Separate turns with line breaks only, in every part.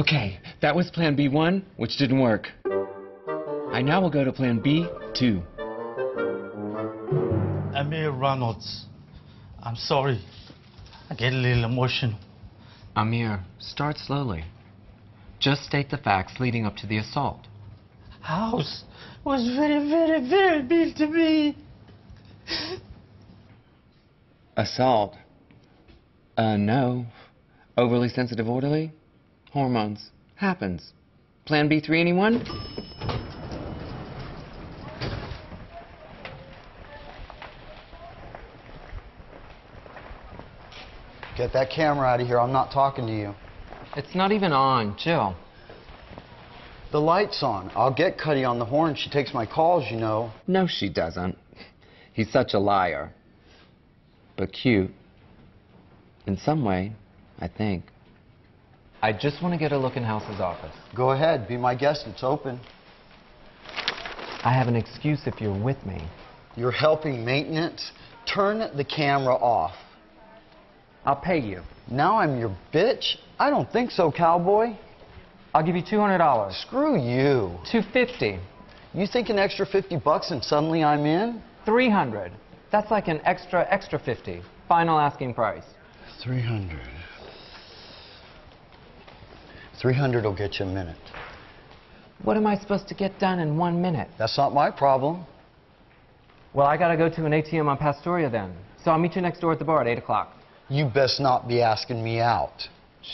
Okay, that was plan B1, which didn't work. I now will go to plan B2.
Amir Reynolds. I'm sorry. I get a little emotional.
Amir, start slowly. Just state the facts leading up to the assault.
House was very, very, very mean to me.
Assault? Uh, no. Overly sensitive orderly? Hormones. Happens. Plan B3, anyone?
Get that camera out of here. I'm not talking to you.
It's not even on. Chill.
The light's on. I'll get Cuddy on the horn. She takes my calls, you know.
No, she doesn't. He's such a liar. But cute. In some way, I think. I just want to get a look in House's office.
Go ahead. Be my guest. It's open.
I have an excuse if you're with me.
You're helping maintenance. Turn the camera off.
I'll pay you.
Now I'm your bitch? I don't think so, cowboy.
I'll give you $200.
Screw you.
250.
You think an extra 50 bucks and suddenly I'm in?
300. That's like an extra, extra 50. Final asking price.
300. 300 will get you a minute.
What am I supposed to get done in one minute?
That's not my problem.
Well, I gotta go to an ATM on Pastoria then. So I'll meet you next door at the bar at 8 o'clock.
You best not be asking me out.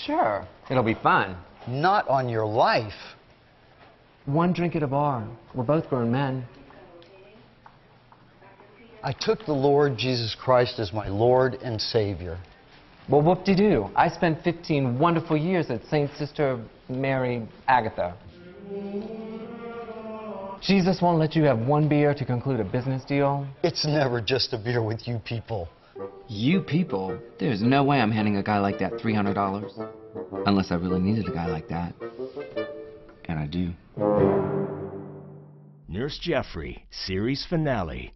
Sure. It'll be fun.
Not on your life.
One drink at a bar. We're both grown men.
I took the Lord Jesus Christ as my Lord and Savior.
Well, whoop-de-doo. I spent 15 wonderful years at St. Sister Mary Agatha. Jesus won't let you have one beer to conclude a business deal.
It's never just a beer with you people.
You people, there's no way I'm handing a guy like that $300. Unless I really needed a guy like that. And I do.
Nurse Jeffrey, series finale,